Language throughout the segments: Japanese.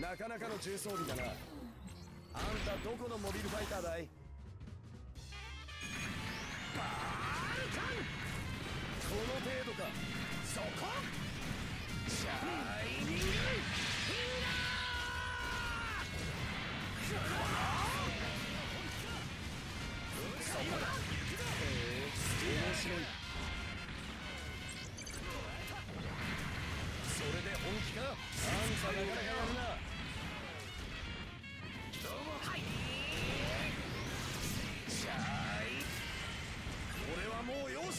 なかなかの重装備だな。あんたどこのモビルファイターだい？バールカン！この程度か。そこ？シャイニングフィンガー！そこだ！へえ面白い。それで本気か？あんたなかなかやるな。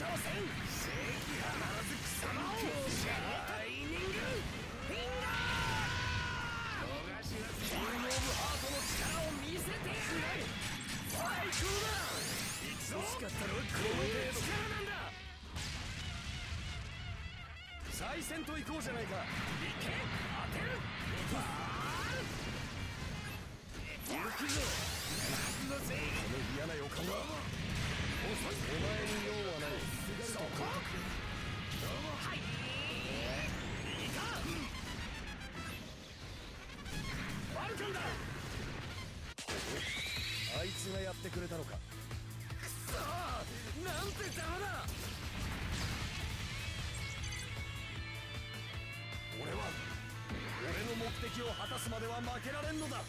はもう容赦はせん正義必ず貴様をシャイニングフィンガー逃しなキングオブハートの力を見せてやるファイトだ行くぞ欲しかったのはこの程度力なんだ再戦と行こうじゃないか行け当てるバーン行くぞ夏の正義この嫌な予感は遅いお前に用はるんだあいつがやってくれたのか。くそなんて邪魔だ。俺は俺の目的を果たすまでは負けられんのだ。